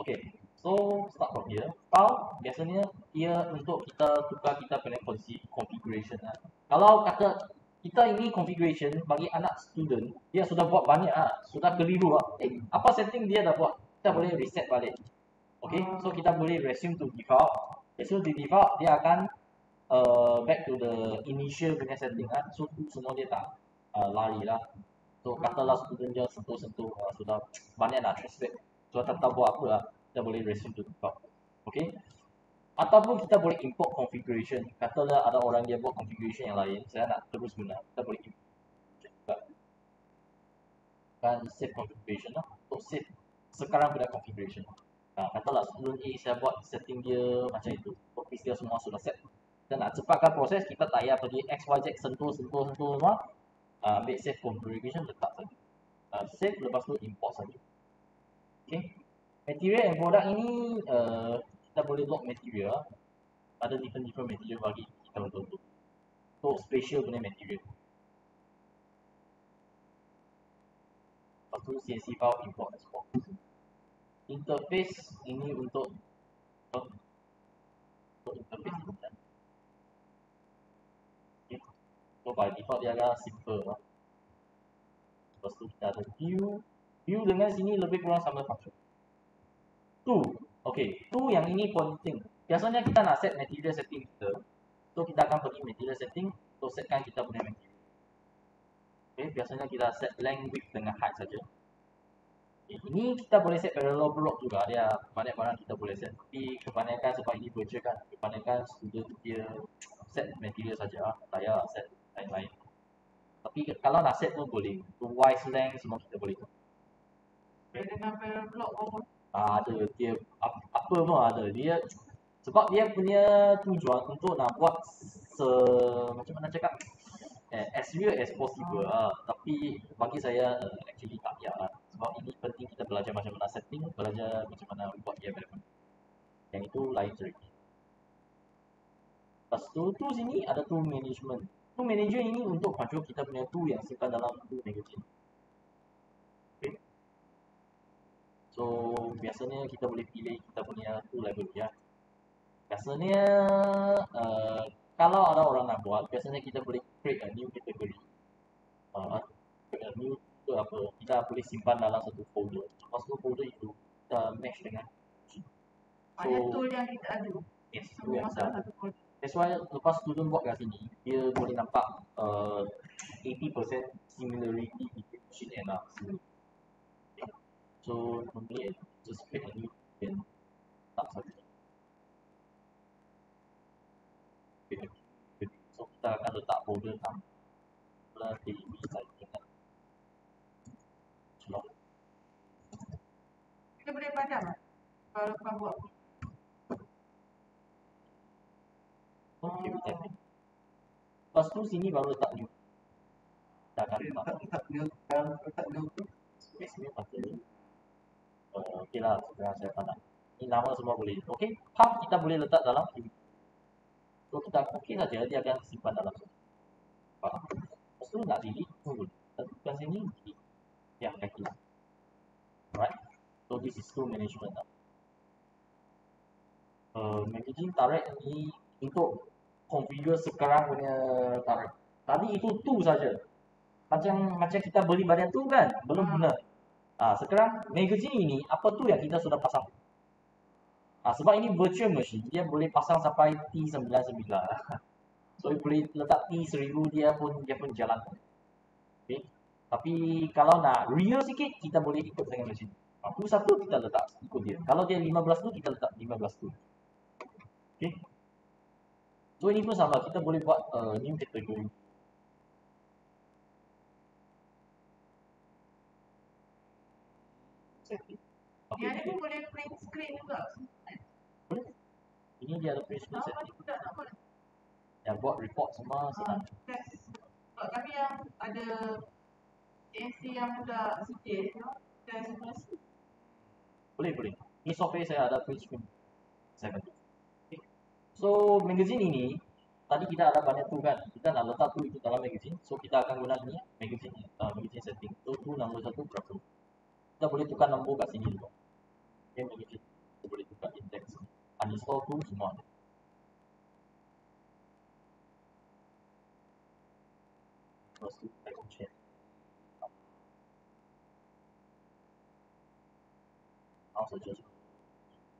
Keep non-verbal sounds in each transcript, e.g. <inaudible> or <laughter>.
Okay, so start from here. File biasanya ia untuk kita tukar kita punya configuration lah. Kalau kata kita ini configuration bagi anak student, dia sudah buat banyak ah, sudah keliru ah. Eh, apa setting dia dah buat? Kita boleh reset balik. Okay, so kita boleh resume to default. Resume to default, dia akan uh, back to the initial punya setting ah. So semua dia tak uh, lari lah. So katalah student dia sentuh-sentuh uh, sudah banyak trace back. So tak tahu buat apa lah kita boleh resume to default. Okay. Ataupun kita boleh import configuration. Katalah ada orang dia buat configuration yang lain, saya nak terus guna, kita boleh import. Kan save configuration lah. Untuk save sekarang punya configuration. Nah, katalah sebelum A saya buat setting dia macam itu. Office dia semua sudah set. Kita nak cepatkan proses, kita tak payah pergi X, Y, Z, sentuh, sentuh, sentuh semua. Uh, ambil save configuration, letak saja. Uh, save, lepas tu import saja. Okay. Material and product ini uh, kita boleh lock material. Ada different different material bagi kita untuk untuk untuk special punya material. Lepas CNC file import export. Interface ini untuk untuk interface okay. so by default dia agak simple lah. lepas tu kita ada view view dengan sini lebih kurang sama function. Tu okay. Tu yang ini penting biasanya kita nak set material setting kita so kita akan pergi material setting so setkan kita punya material okay biasanya kita set length width dengan height saja. Okay, ini kita boleh set parallel block juga. Dia banyak barang kita boleh set. Tapi kebanyakan sebab ini virtual kan kebanyakan student dia set material saja. Payah set lain-lain. Tapi kalau nak set pun boleh. To wise length semua kita boleh dengan block uh, ada dia apa, apa pun ada. Dia sebab dia punya tujuan untuk nak buat se macam mana cakap? Eh, as real as possible ah. tapi bagi saya uh, actually tak ya lah. sebab ini penting kita belajar macam mana setting belajar macam mana buat dia development yang itu lain cerita. Lepas tu tu sini ada tool management. Tool manager ini untuk control kita punya tool yang simpan dalam tool magazine So biasanya kita boleh pilih kita punya two level ya. Biasanya uh, kalau ada orang nak buat, biasanya kita boleh create a new category. Uh, create a new itu apa? Kita boleh simpan dalam satu folder. Lepas tu folder itu kita mesh dengan. So, ada tool yang kita ada. Yes, tool yang ada. That's why lepas student buat kat sini, dia boleh nampak uh, 80% similarity between sheet and uh, similarity. So normally just pick a new pin tak saja. So kita akan letak folder tanpa di side kita. Celok. Kita boleh padam kalau kau buat. Okay, kita oh. Lepas tu sini baru letak new. Kita akan letak. Letak new. Letak new. Yes, new pasal ni uh, okey lah sekarang saya tak nak ini nama semua boleh okey? Path kita boleh letak dalam so kita okey saja dia akan simpan dalam path lepas tu nak delete pun boleh. Tekan sini delete yang kaki alright? So this is tool management lah. Uh, managing turret ni untuk configure sekarang punya turret. Tadi itu tu saja. Macam macam kita beli badan tu kan belum guna Ha, sekarang magazine ini apa tu yang kita sudah pasang? Ha, sebab ini virtual machine, dia boleh pasang sampai T99. <laughs> so boleh letak T1000 dia pun dia pun jalan. Okay. Tapi kalau nak real sikit kita boleh ikut dengan. Aku satu kita letak ikut dia. Kalau dia 15 tu kita letak 15 tu. Okay. So ini pun sama kita boleh buat uh, new category. Yang ni boleh print screen juga. Boleh. Ini dia ada print screen setting. Yang buat report semua uh, senang. Yes. Tapi yang ada ANC yang mudah sikit, test Boleh, boleh. Ini software saya ada print screen. Saya bantu. Okay. So, magazine ini, tadi kita ada banyak tu kan. Kita nak letak tu itu dalam magazine. So, kita akan guna ini, magazine, uh, magazine setting. So, tu nombor satu berapa? kita boleh tukar nombor kat sini juga. Okay, uninstall tu semua ada. Lepas tu kita akan check. Mouse adjust.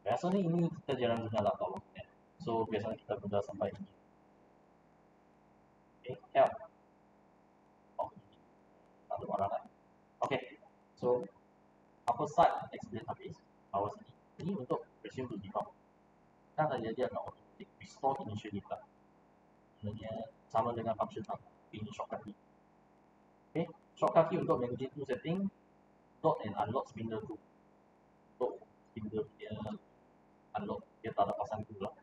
Biasanya ini kita jarang guna laptop. Ya. So biasanya kita guna sampai ini. Okay, help. Oh, ada barang lain. Okay, so apa site explain habis sini. Ini untuk resume to default. Kan tadi dia akan automatic restore initial data. Sebenarnya sama dengan function apa? Ini shortcut key. Okay, shortcut key untuk managing tool setting dot and unlock spindle tool. Untuk spindle dia unlock dia tak ada pasang tool lah.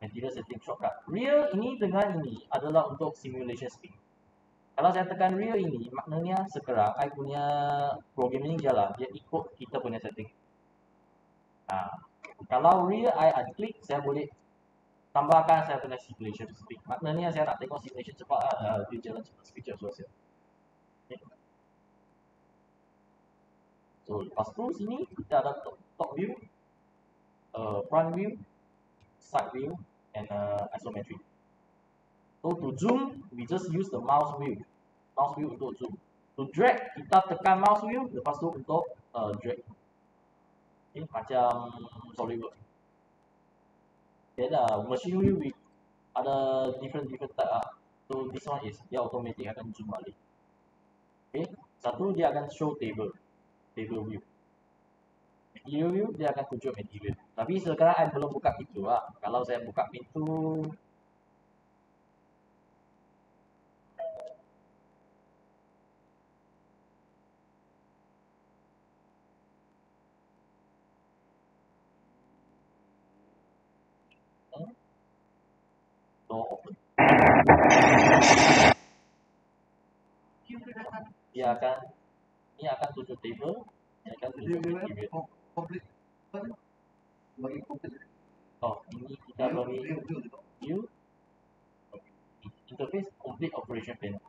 Material setting shortcut. Real ini dengan ini adalah untuk simulation speed. Kalau saya tekan real ini, maknanya sekarang I punya program ini jalan, dia ikut kita punya setting. Ha. Kalau real I unclick, saya boleh tambahkan saya punya simulation speed. Maknanya saya nak tengok simulation cepat, uh, dia jalan cepat speed saya. Okay. So lepas tu sini kita ada top, top view, uh, front view, side view, and uh, isometric. So to zoom, we just use the mouse wheel. Mouse wheel untuk zoom. To drag, kita tekan mouse wheel, lepas tu untuk uh, drag. Okay, macam SolidWorks. Okay machine wheel with ada different different type ah. So this one is dia automatic akan zoom balik. Okay, satu dia akan show table, table view. Material view dia akan tunjuk material. Tapi sekarang saya belum buka pintu lah. Kalau saya buka pintu, door open. View tu datang. Dia akan ini akan tunjuk table, dia akan Dia tunjuk dia material. kom- complete apa tu? Bagi complete. Oh, ini kita bagi view interface complete operation panel.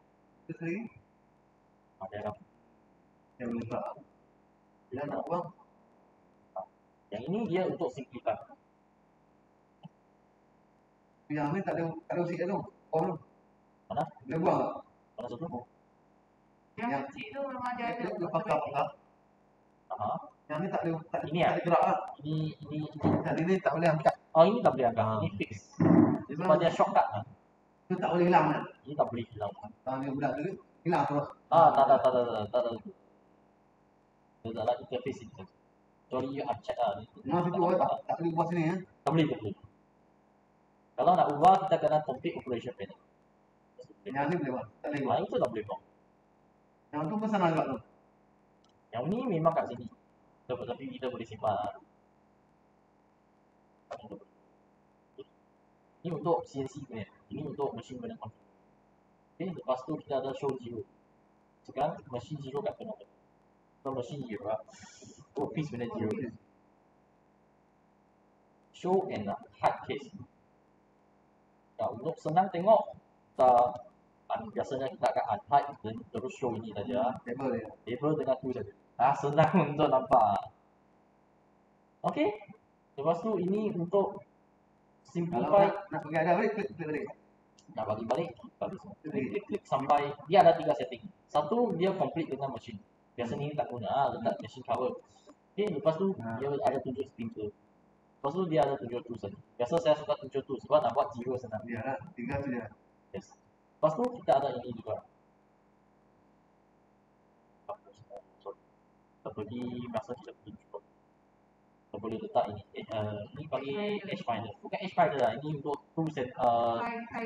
Ada akan yang buka. Dia nak buang. yang ini dia untuk simplify. Yang ni tak ada tak ada sikit tu. Oh. Mana? Dia buang tak? Mana satu? Yang Yang- kecil tu memang dia ada. Dia pakai. Aha. Yang ni tak ada tak, Ini tak ah? ada gerak ah. Ini ini ini. Yang ni tak boleh angkat. Oh ini tak boleh angkat. Ah. Ini fix. Dia Sebab dia shortcut kan. tu tak boleh hilang kan. Ini tak boleh hilang. Kalau dia budak tu hilang terus. Ah, tak tak tak tak tak tak tak. Dia tak ada interface itu. Kecuali you uncheck lah. Memang situ orang tak tak boleh buat sini ya. Tak boleh, tak boleh. Kalau nak ubah, kita kena complete operation panel. Yang ni boleh buat. Tak boleh buat. Yang itu tak boleh buat. Yang tu pun sana juga tu. Yang ni memang kat sini. Tapi, tapi kita boleh simpan. Ini untuk CNC punya. Ini untuk machine punya config. Okay, lepas tu kita ada show zero. Sekarang machine zero kat tengah. So machine zero lah. Oh, piece punya zero. Show and hard case. Ya, untuk senang tengok, kita biasanya kita akan unhide dan terus show ini saja. Table dia. Table dengan tu saja. Ah, senang <laughs> untuk nampak. Okey. Lepas tu ini untuk Kalau simplify nak, nak pergi ada balik, klik balik. nak bagi balik bagi semua. Klik, klik, sampai dia ada tiga setting. Satu dia complete dengan mesin. Biasanya ni tak guna ah, letak machine cover. Okey, lepas tu Ha. dia ada tunjuk speaker. Lepas tu dia ada tunjuk tu saja. Biasa saya suka tunjuk tu sebab nak buat zero senang. Lah, tiga tu dia. Yes. Lepas tu kita ada ini juga. Kita pergi masa kita pergi cuba. Kita boleh letak ini. Eh, uh, ini bagi edge finder. Bukan edge finder lah. Ini untuk tool set, uh, High high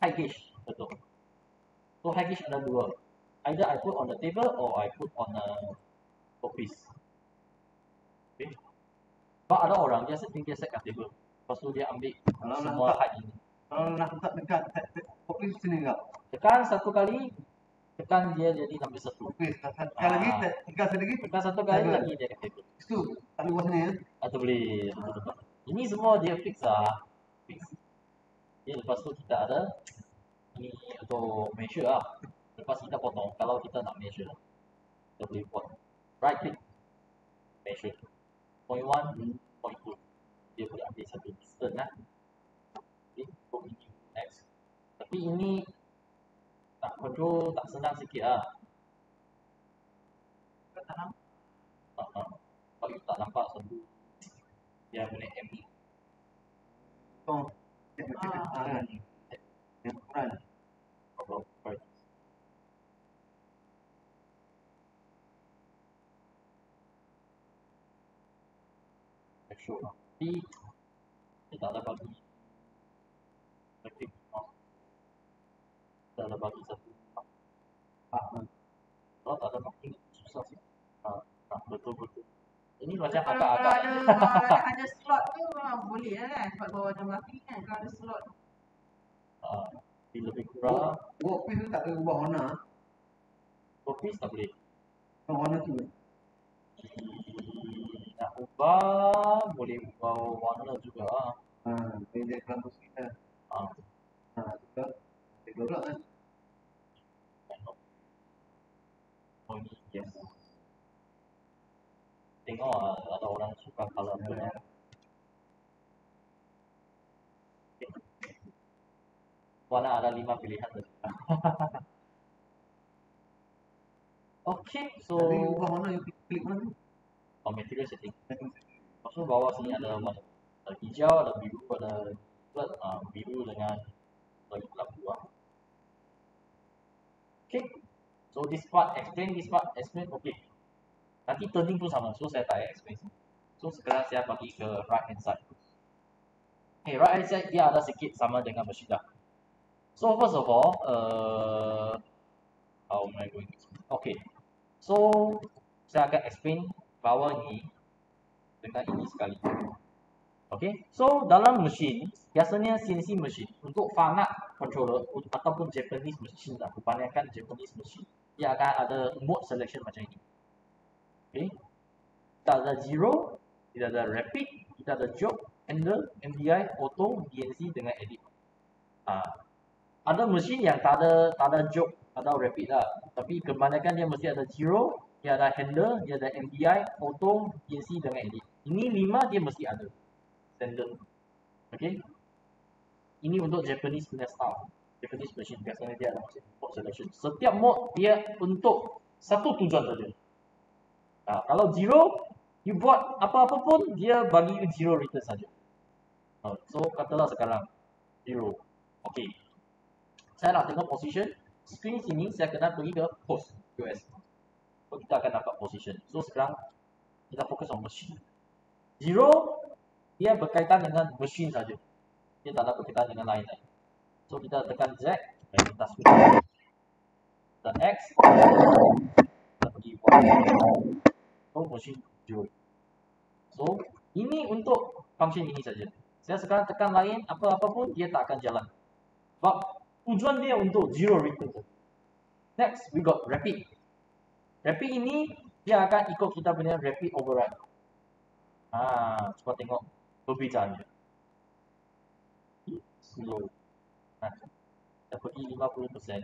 high gauge. Betul. So high gauge ada dua. Either I put on the table or I put on a office. Okay. Sebab ada orang dia setting dia set kat table. Lepas tu dia ambil Kalau nak semua height ini. Kalau nak letak dekat, tek- tek- office sini enggak. Tekan satu kali, tekan dia jadi sampai satu. Sekali lagi, Ah. tek- tekan sekali lagi, Tekan satu kali lagi dia akan table. itu tak boleh buat sini ya. Atau boleh betul-betul. Ini semua dia fix lah. Fix. Okay, lepas tu kita ada ini untuk measure lah. Lepas kita potong, kalau kita nak measure, kita boleh buat right click, measure. Point one, point two. dia boleh ambil satu distance lah. Ini X. Tapi ini nak control tak senang sikit lah. Kau tak nampak. Uh. Kalau you tak nampak satu dia boleh M ni. Oh, dia macam Ah. ni. Yang Quran. Kalau. Show lah. Tapi dia tak ada bagi Tapi Tak ada bagi satu Ah, Kalau tak ada bagi susah sih ha, ha, Betul-betul Ini macam Kalau, kalau agak-agak ada, kalau ada slot tu memang boleh lah kan. Sebab laki kan. Kalau ada slot. ha, Dia lebih kurang Workpiece tu tak boleh ubah warna. Kopis tak boleh Yang warna tu. Nak ubah Boleh ubah warna juga Ha, dia jadi kampus kita. Ha, Ha, kan. Oh ni Tengok lah ada orang suka tu kan Warna ada lima pilihan tu Okay, so Tapi warna you klik mana tu? oh, material setting. Lepas tu bawah sini ada warna ada hijau, ada biru, ada uh, biru dengan lagi lampu lah. Okay, so this part explain, this part explain, okay. Nanti turning pun sama, so saya tak explain. So sekarang saya bagi ke right hand side. Okay, right hand side dia ada sikit sama dengan Mashida. So first of all, uh, how am I going? Okay, so saya akan explain bawah ni dengan ini sekali. Okay, so dalam mesin, biasanya CNC mesin untuk Fanuc controller ataupun Japanese mesin lah, kebanyakan Japanese mesin, dia akan ada mode selection macam ini. Okay, kita ada zero, kita ada rapid, kita ada jog, handle, MDI, auto, DNC dengan edit. Ah, ada mesin yang tak ada tak ada jog atau rapid lah, tapi kebanyakan dia mesti ada zero, dia ada handle, dia ada MDI, auto, DNC dengan edit. Ini lima dia mesti ada standard. Okay. Ini untuk Japanese punya style. Japanese machine biasanya dia ada mode selection. Setiap mode dia untuk satu tujuan saja. Nah, kalau zero, you buat apa-apa pun dia bagi you zero return saja. Uh, so katalah sekarang zero. Okay. Saya nak tengok position. Screen sini saya kena pergi ke host US. So kita akan dapat position. So sekarang kita fokus on machine. Zero dia berkaitan dengan machine saja. Dia tak ada berkaitan dengan lain-lain. So kita tekan Z dan kita switch. Dan X kita pergi Y. So machine zero. So ini untuk function ini saja. Saya sekarang tekan lain apa-apa pun dia tak akan jalan. Sebab tujuan dia untuk zero return. Next we got rapid. Rapid ini dia akan ikut kita punya rapid override. Ah, cuba tengok perbezaannya. Slow. Nah, kita pergi 50%.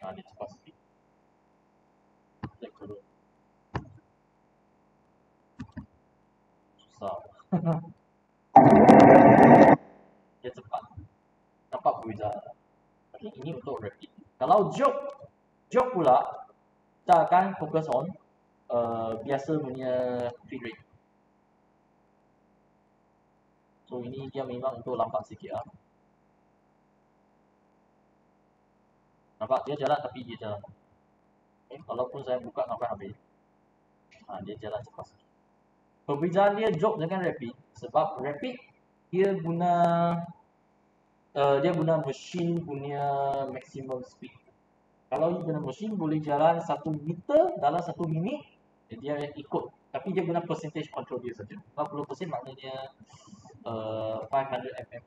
Ah, dia cepat sikit. Dia turun. Susah. <laughs> dia cepat. Nampak perbezaan. Okay, ini untuk rapid. Kalau jog, jog pula, kita akan fokus on uh, biasa punya feed rate. So ini dia memang untuk lambat sikit lah. Nampak dia jalan tapi dia jalan. Okay, walaupun saya buka sampai habis. Ha, dia jalan cepat sikit. Perbezaan dia jog dengan rapid sebab rapid dia guna uh, dia guna mesin punya maximum speed. Kalau you guna mesin boleh jalan 1 meter dalam 1 minit, dia ikut. Tapi dia guna percentage control dia saja. 40% maknanya uh, 500 mm.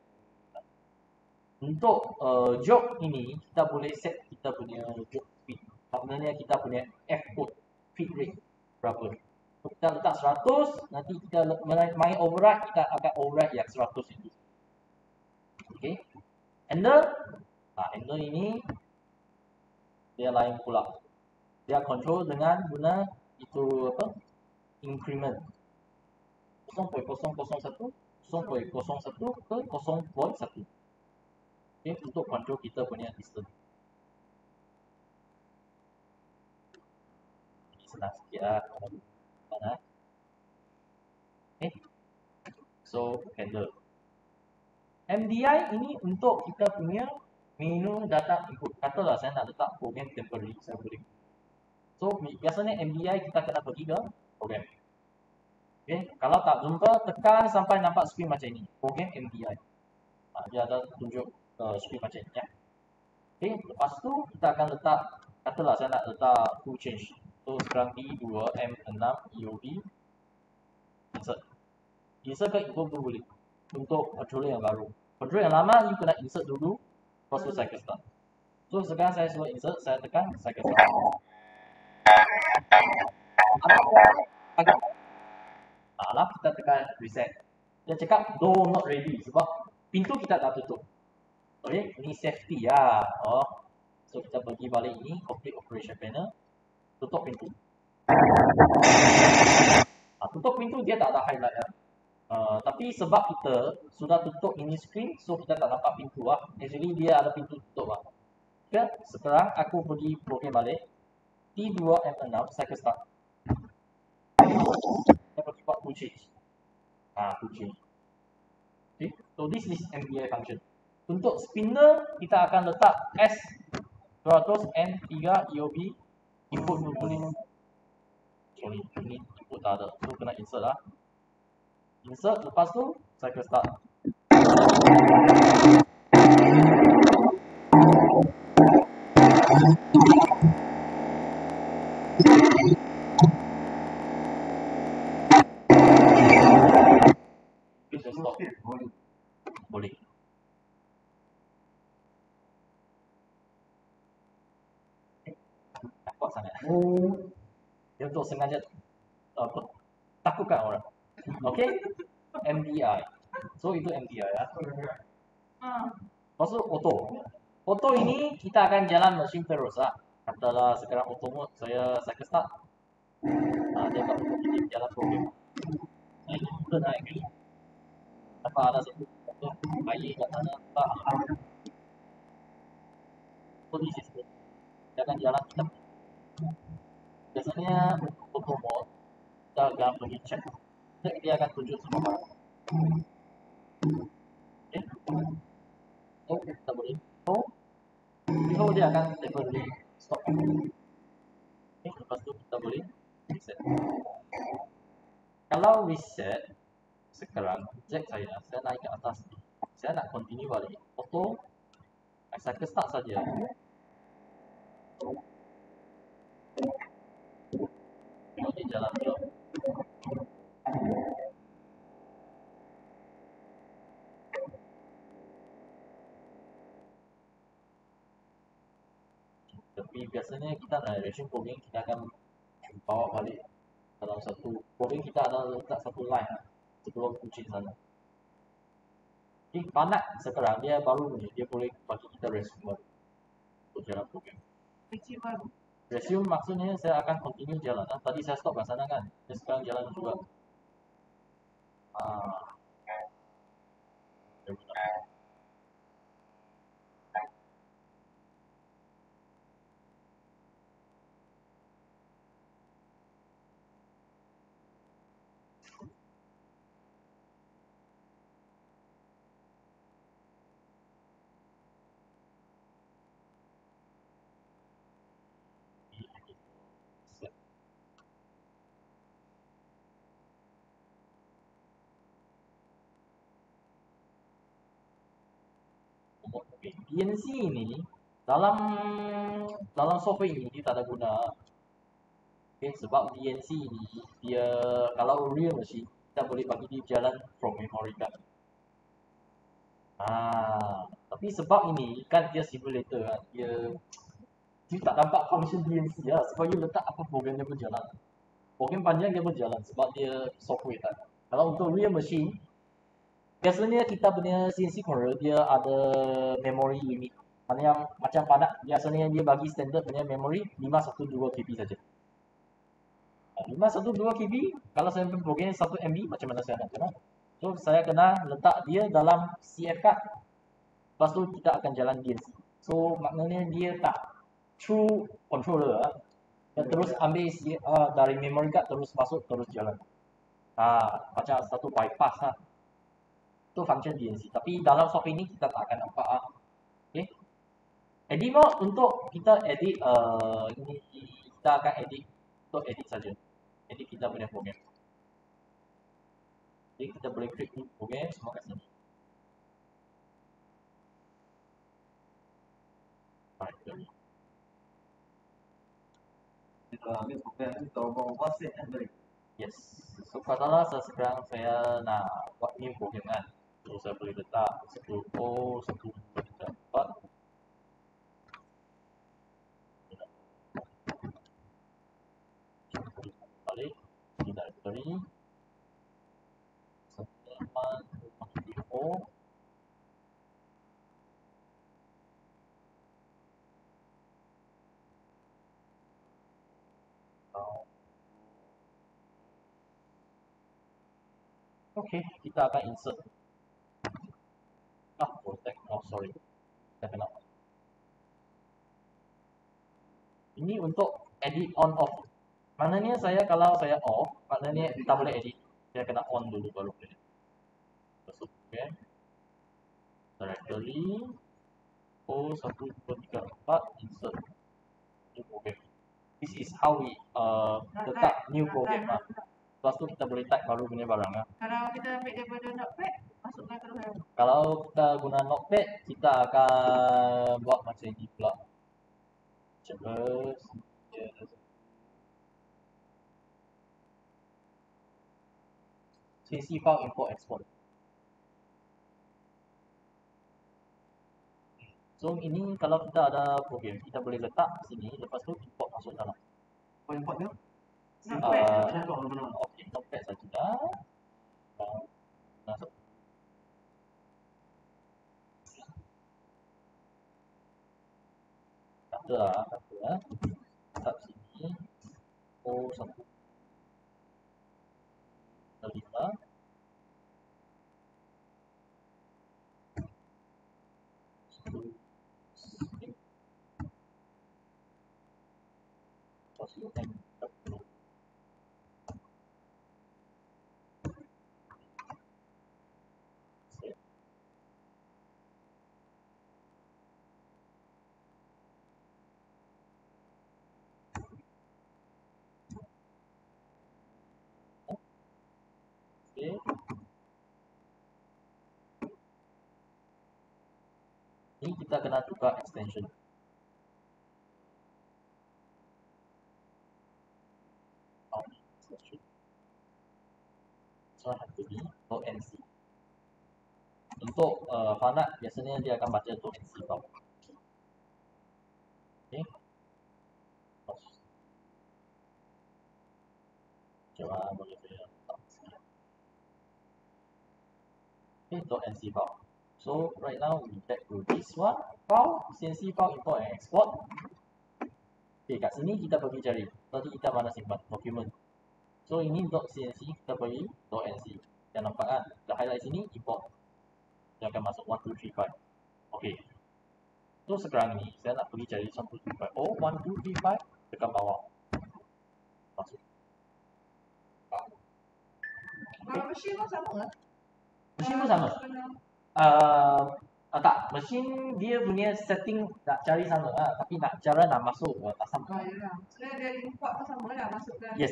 Untuk uh, jog ini, kita boleh set kita punya jog speed. Maknanya kita punya F code, feed rate berapa. So, kita letak 100, nanti kita main override, kita akan override yang 100 itu. Okay. Handle, nah, handle ini dia lain pula. dia control dengan guna itu apa? Increment. 0.001 0.01 ke 0.1 okay, untuk control kita punya distance. Ini senang sikit lah. Okay. so handle MDI ini untuk kita punya menu data input katalah saya nak letak program temporary saya boleh so biasanya MDI kita kena pergi ke program Okay. Kalau tak jumpa, tekan sampai nampak skrin macam ini. Program MDI. Ha, dia ada tunjuk uh, skrin macam ini. Ya. Okay. Lepas tu, kita akan letak, katalah saya nak letak full change. So, sekarang D2, M6, EOB. Insert. Insert ke improve tu boleh. Untuk controller yang baru. Controller yang lama, you kena insert dulu. Lepas tu, cycle start. So, sekarang saya suruh insert, saya tekan cycle start. Agak Alah kita tekan reset. Dia cakap door not ready sebab pintu kita tak tutup. Okay, ini safety ya. Oh. So kita pergi balik ini complete operation panel. Tutup pintu. Ha, tutup pintu dia tak ada highlight ya. Uh, tapi sebab kita sudah tutup ini screen so kita tak nampak pintu lah. Actually dia ada pintu tutup lah. Okay, sekarang aku pergi program balik. T2 M6 cycle start dapat cepat change. Ah, change. Okay, so this is MBI function. Untuk spinner, kita akan letak S 200 N3 EOB input boleh sorry, ini input tak ada. So, kena insert lah. Insert, lepas tu, cycle start. Stop. Boleh. Eh, Nampak sangat. Dia untuk sengaja apa. Okay? MDI. So itu MDI ya. Ha. Lepas tu auto. Auto ini kita akan jalan mesin terus lah. Katalah sekarang auto mode saya cycle start. Ha, dia akan auto ini jalan program. Naik kita naik ni. Apa ada satu satu bayi kat sana tak So this is good. Dia akan jalan kita. Biasanya untuk auto mode kita akan pergi check. Check dia akan tunjuk semua barang. Okay. Oh, kita boleh. Oh, before dia akan temporarily stop. Okay, lepas tu kita boleh reset. Kalau reset, sekarang jack saya, saya naik ke atas ni. Saya nak continue balik. Auto, saya ke start saja. Dia jalan dulu. Tapi biasanya kita nak ration program kita akan bawa balik dalam satu program kita ada letak satu line lah, sebelum kucing sana. Okay, panak sekarang dia baru ni dia boleh bagi kita resume untuk jalan program. Resume maksudnya saya akan continue jalan. Tadi saya stop kat sana kan. Saya sekarang jalan juga. Ah. DNC ini dalam dalam software ini dia tak ada guna. Okay, sebab DNC ini dia kalau real machine kita boleh bagi dia jalan from memory card. Ah, tapi sebab ini kan dia simulator kan. Dia dia tak nampak function DNC lah sebab dia letak apa program dia berjalan. Program panjang dia berjalan sebab dia software kan. Kalau untuk real machine biasanya kita punya CNC controller dia ada memory limit Mana yang macam padat biasanya dia bagi standard punya memory 512 KB saja. Ah, 512 KB kalau saya program 1 MB macam mana saya nak kena? So saya kena letak dia dalam CF card. Lepas tu kita akan jalan DNC. So maknanya dia tak true controller ah. Dia terus ambil C- ah, dari memory card terus masuk terus jalan. Ah, macam satu bypass lah. Itu function DNC. Tapi dalam software ini kita tak akan nampak ah. Okay. Edit mode untuk kita edit uh, ini kita akan edit untuk edit saja. Edit kita punya program. Jadi kita boleh klik ni program semua kat sini. Jadi. Kita ambil program ni tahu bawa set kan balik. Yes. So katalah saya sekarang saya nak buat new program kan. So saya boleh letak 10 oh 1 2 3 4 balik di directory Setelah oh Okay, kita akan insert. Oh, sorry. Saya kena. Ini untuk edit on off. Maknanya saya kalau saya off, maknanya kita boleh edit. Saya kena on dulu baru boleh. Masuk okay. Directory. Oh, 1, 2, 3, 4, insert. New program. This is how we uh, letak new program. lah. Lepas tu kita boleh type baru punya barang lah. Kalau kita ambil daripada notepad, dalam. Kalau kita guna notepad, kita akan buat macam ini pula. Yes. CC file import export. So ini kalau kita ada program, kita boleh letak sini, lepas tu import masuk dalam. Kau import dia? Notepad. Ah, mana? Okey, notepad saja dah. Ah, Masuk. kata lah kata ya. Lah. Sini. Oh, satu. Terlibat. Ini kita kena tukar extension. So have to be .nc. Untuk uh, fanat biasanya dia akan baca .nc file. Okay. Coba boleh saya letak sini. Okay, .nc file. So right now we back to this one file, CNC file import and export. Okay, kat sini kita pergi cari. Tadi kita mana simpan dokumen. So ini .cnc kita pergi .nc. Yang nampak kan? Kita highlight sini import. Dia akan masuk 1235. Okay. So sekarang ni saya nak pergi cari 1235. Oh, 1235 tekan bawah. Masuk. Ke? Mesin pun sama. Uh, uh, tak, mesin dia punya setting nak cari sama lah, tapi nak cara nak masuk uh, tak sama. Ah, yalah. Sebenarnya dia import pun sama lah masukkan Yes.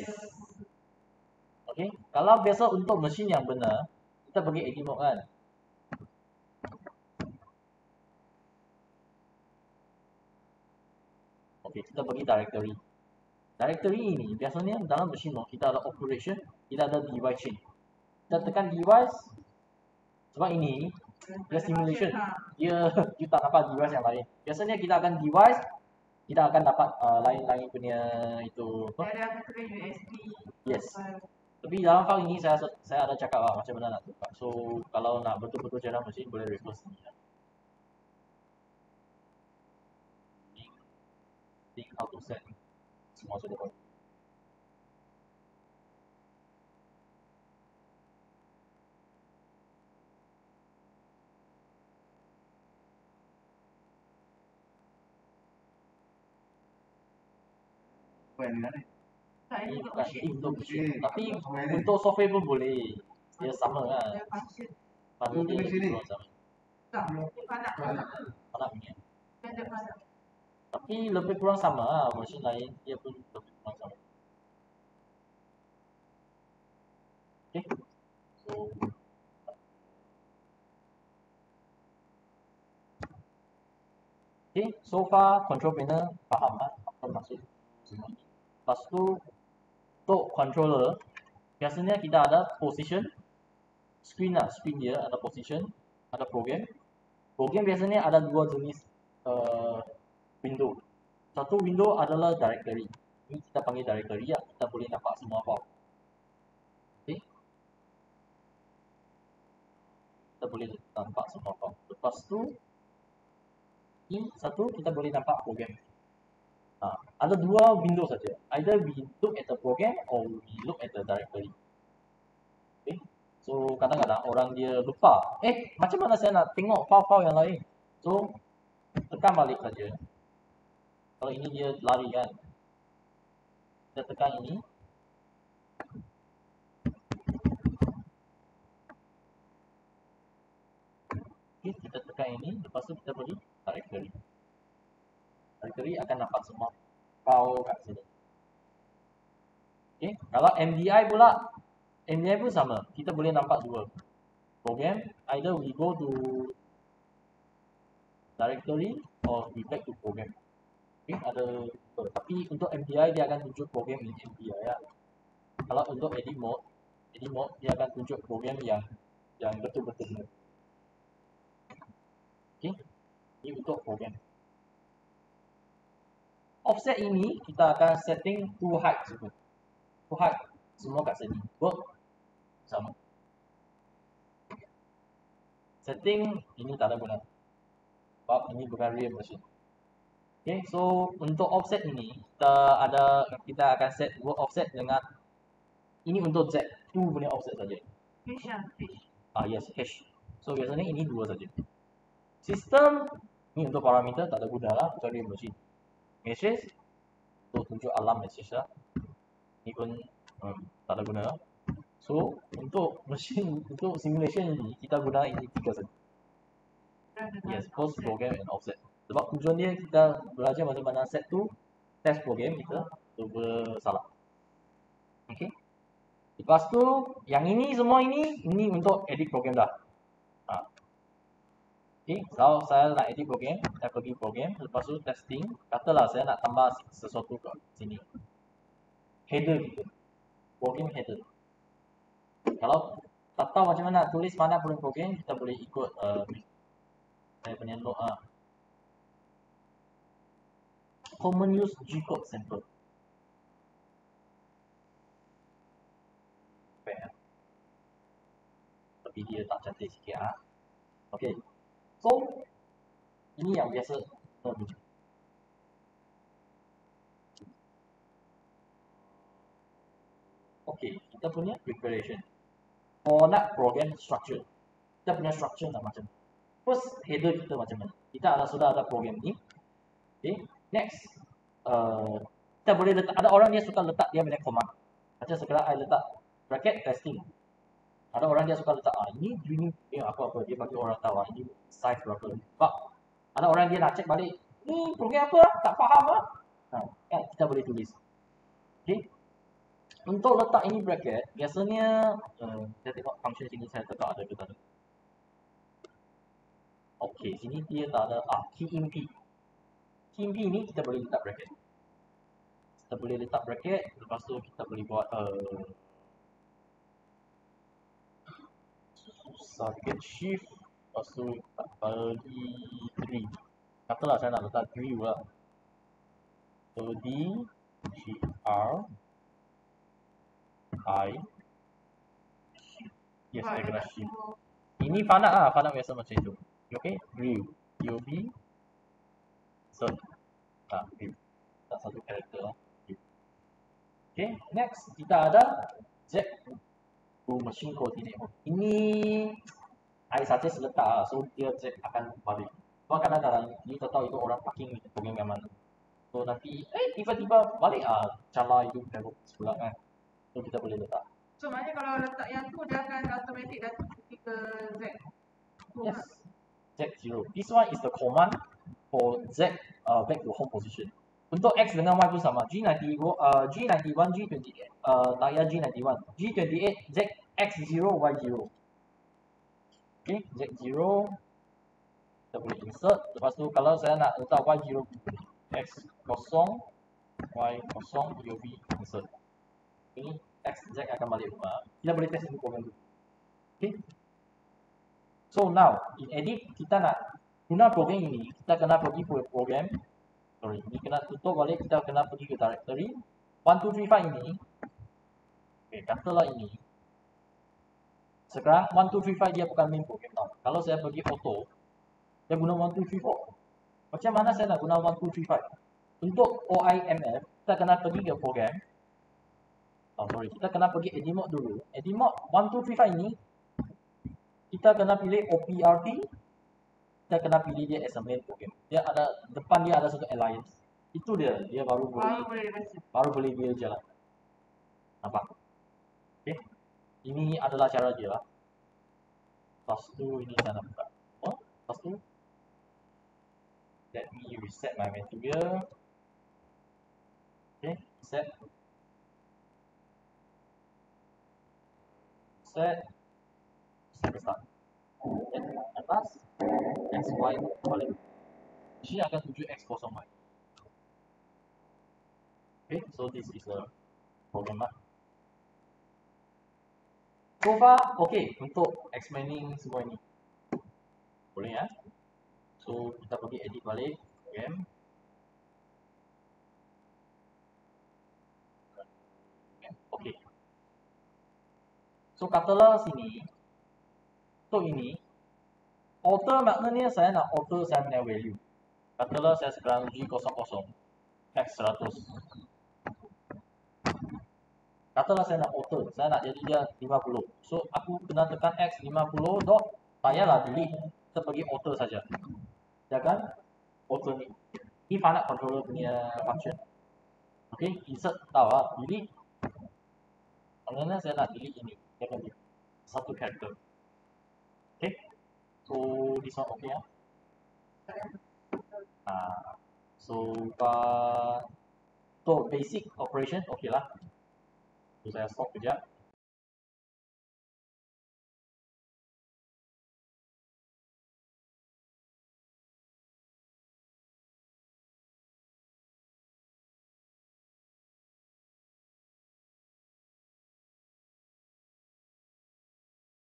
Okay. Kalau biasa untuk mesin yang benar, kita pergi edit mode kan. Okay, kita pergi directory. Directory ini biasanya dalam mesin mode kita ada operation, kita ada device chain. Kita tekan device sebab ini dia simulation. Ha. dia you tak dapat device yang lain. Biasanya kita akan device kita akan dapat uh, lain-lain punya itu apa? Dia ada USB. Yes. Tapi dalam file ini saya saya ada cakap lah macam mana nak tukar. So kalau nak betul-betul jalan mesin boleh reverse ni think how to set semua sudah boleh. Apa yang ni kan? Tak Ini ini untuk machine. ini untuk machine. Eh, Tapi untuk software pun boleh. Dia sama kan. Dia function. Tapi Untuk dia machine ni? sama. Tak, dia panak. Anak punya. Tapi lebih kurang sama lah. Machine lain dia pun lebih kurang sama. Okay. So, Okay, so far control panel faham lah apa maksud semua ni. Lepas tu untuk controller biasanya kita ada position screen lah, screen dia ada position, ada program. Program biasanya ada dua jenis uh, window. Satu window adalah directory. Ini kita panggil directory ya, kita boleh nampak semua. Okay. Kita boleh nampak semua file. Lepas tu ini satu kita boleh nampak program. Ha, ada dua window saja. Either we look at the program or we look at the directory. Okay. So kadang-kadang orang dia lupa. Eh macam mana saya nak tengok file-file yang lain? So tekan balik saja. Kalau ini dia lari kan. Kita tekan ini. Okay, kita tekan ini. Lepas tu kita beri directory. Directory akan nampak semua file kat sini. Okay, kalau MDI pula, MDI pun sama. Kita boleh nampak dua. Program, either we go to directory or we back to program. Okay, ada uh, tapi untuk MDI dia akan tunjuk program in MDI ya. Kalau untuk edit mode, edit mode dia akan tunjuk program yang yang betul-betul. Okay, ini untuk program. Offset ini kita akan setting to height semua. To height semua kat sini. Work sama. Setting ini tak ada guna. Sebab ini bukan real machine. Okay, so untuk offset ini kita ada kita akan set work offset dengan ini untuk Z2 punya offset saja. Lah, fish. Ah yes, hash. So biasanya ini dua saja. Sistem ni untuk parameter tak ada guna lah kecuali machine. Message untuk tunjuk alarm message lah. Ni pun um, tak ada guna. So untuk machine <laughs> untuk simulation ni kita guna ini tiga saja. Yes, post program and offset. Sebab tujuan dia kita belajar macam mana set tu test program kita tu bersalah. Okay. Lepas tu yang ini semua ini ini untuk edit program dah. Ha. Okay, so saya nak edit program, saya pergi program, lepas tu testing, katalah saya nak tambah sesuatu kat sini. Header gitu. Program header. Kalau tak tahu macam mana nak tulis mana pun program, kita boleh ikut uh, saya punya note ah. Common use G-code sample. Ah. Tapi dia tak cantik sikit ah. Okay. So, ini yang biasa tunjuk. Okay, kita punya preparation. For program structure. Kita punya structure nak macam? First header kita macam mana? Kita ada sudah ada program ni. Okay. Next, uh, kita boleh letak ada orang dia suka letak dia punya command. Macam sekarang I letak bracket testing. Ada orang dia suka letak ah ini ini ni apa apa dia bagi orang tahu ah, ini size berapa. Sebab ada orang dia nak check balik ni program apa tak faham ah. Ha, kan kita boleh tulis. Okay. Untuk letak ini bracket, biasanya uh, saya tengok function sini saya tetap ada ke tak ada. Okey, sini dia tak ada ah key in P. Key in P ni kita boleh letak bracket. Kita boleh letak bracket, lepas tu kita boleh buat uh, sakit shift, lepas tu tak bagi 3. Katalah saya nak letak 3 pula. So D, Shift R, I, Yes, saya kena shift. Ini Fanak lah, Fanak biasa macam itu. Okay, view, UV, search. Ah, view. letak satu karakter lah. Okay, next kita ada Z to machine coordinate mode. Ini I suggest letak lah, so dia Z akan balik. Sebab kadang-kadang kita tahu itu orang parking program yang mana. So nanti eh tiba-tiba balik ah cala itu terus pula kan. So kita boleh letak. So maknanya kalau letak yang tu dia akan automatic dah pergi ke Z. Yes. lah. Z0. This one is the command for Z uh, back to home position. Untuk X dengan Y pun sama. G90, uh, G91, G28, uh, payah G91. G28, Z, X0, Y0. Okay, Z0. Kita boleh insert. Lepas tu kalau saya nak letak Y0, X kosong, Y kosong, UV insert. Ini X, Z akan balik rumah. Kita boleh test ini program dulu. Okay. So now, in edit, kita nak guna program ini, kita kena pergi program, sorry, ini kena tutup balik, kita kena pergi ke directory, 1235 ini, okay, katalah ini, sekarang 1235 dia bukan main tau. Kalau saya pergi auto, dia guna 1234. Macam mana saya nak guna 1235? Untuk OIMF, kita kena pergi ke program, oh sorry, kita kena pergi edit mode dulu. Edit mode 1235 ini, kita kena pilih OPRT kita kena pilih dia as a main program dia ada depan dia ada satu alliance. Itu dia. Dia baru Baru boleh boleh rasa. baru boleh dia jalan nampak? Okay ini adalah cara dia lah. Lepas tu ini saya nak buka. Oh lepas tu. Let me reset my material okay set set sampai start dan atas x y balik sini akan tuju x kosong y. Okay so this is the program lah. So far okay untuk explaining semua ini. Boleh ya? So kita pergi edit balik program. Okay. So katalah sini untuk ini alter maknanya saya nak alter saya punya value. Katalah saya sekarang G00 X100 katalah saya nak alter saya nak jadi dia 50 so aku kena tekan X50 dot tak payahlah delete kita pergi alter saja. Ya kan? Alter ni. Ni finite controller punya function. Okay insert tahu lah delete maknanya saya nak delete ini dia akan satu character so this one okay ah Ah, so uh, untuk basic operation okay lah. So saya stop kejap.